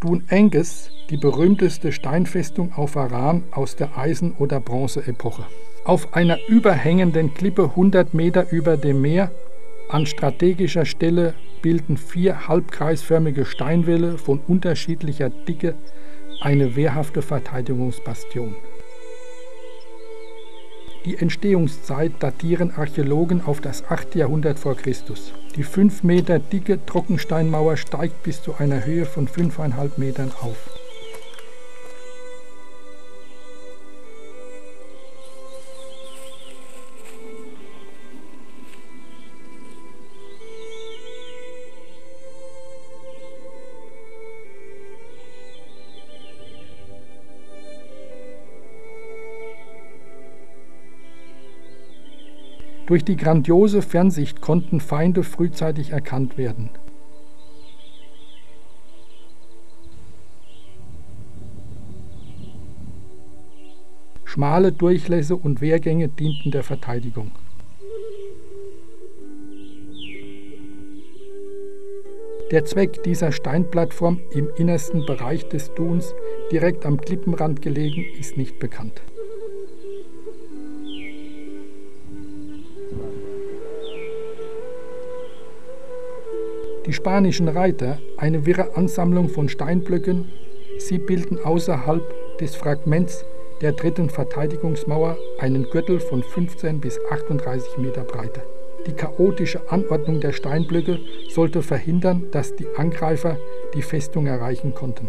Dun Angus, die berühmteste Steinfestung auf Varan aus der Eisen- oder Bronzeepoche. Auf einer überhängenden Klippe 100 Meter über dem Meer an strategischer Stelle bilden vier halbkreisförmige Steinwälle von unterschiedlicher Dicke eine wehrhafte Verteidigungsbastion. Die Entstehungszeit datieren Archäologen auf das 8. Jahrhundert vor Christus. Die 5 Meter dicke Trockensteinmauer steigt bis zu einer Höhe von 5,5 Metern auf. Durch die grandiose Fernsicht konnten Feinde frühzeitig erkannt werden. Schmale Durchlässe und Wehrgänge dienten der Verteidigung. Der Zweck dieser Steinplattform im innersten Bereich des Duns, direkt am Klippenrand gelegen, ist nicht bekannt. Die spanischen Reiter, eine wirre Ansammlung von Steinblöcken, sie bilden außerhalb des Fragments der dritten Verteidigungsmauer einen Gürtel von 15 bis 38 Meter Breite. Die chaotische Anordnung der Steinblöcke sollte verhindern, dass die Angreifer die Festung erreichen konnten.